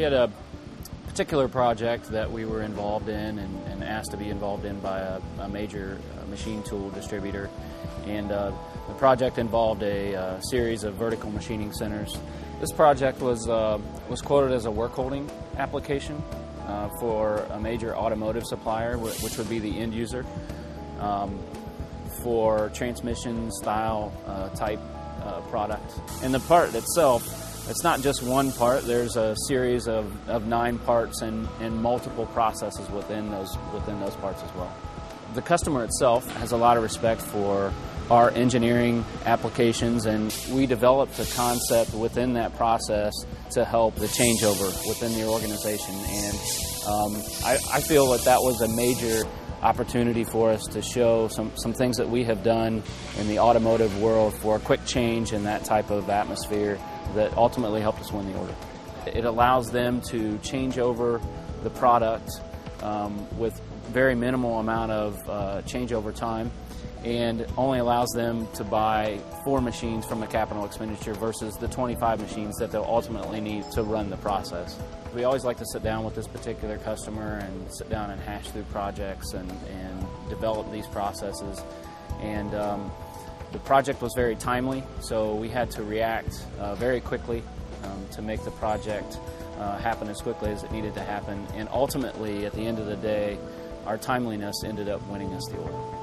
We had a particular project that we were involved in and, and asked to be involved in by a, a major uh, machine tool distributor. And uh, the project involved a uh, series of vertical machining centers. This project was, uh, was quoted as a work holding application uh, for a major automotive supplier, which would be the end user, um, for transmission style uh, type product. And the part itself it's not just one part. There's a series of, of nine parts and, and multiple processes within those within those parts as well. The customer itself has a lot of respect for our engineering applications, and we developed a concept within that process to help the changeover within the organization. And um, I, I feel that that was a major opportunity for us to show some, some things that we have done in the automotive world for a quick change in that type of atmosphere that ultimately helped us win the order. It allows them to change over the product um, with very minimal amount of uh, changeover time and only allows them to buy four machines from a capital expenditure versus the 25 machines that they'll ultimately need to run the process. We always like to sit down with this particular customer and sit down and hash through projects and, and develop these processes. And um, the project was very timely, so we had to react uh, very quickly um, to make the project uh, happen as quickly as it needed to happen. And ultimately, at the end of the day, our timeliness ended up winning us the order.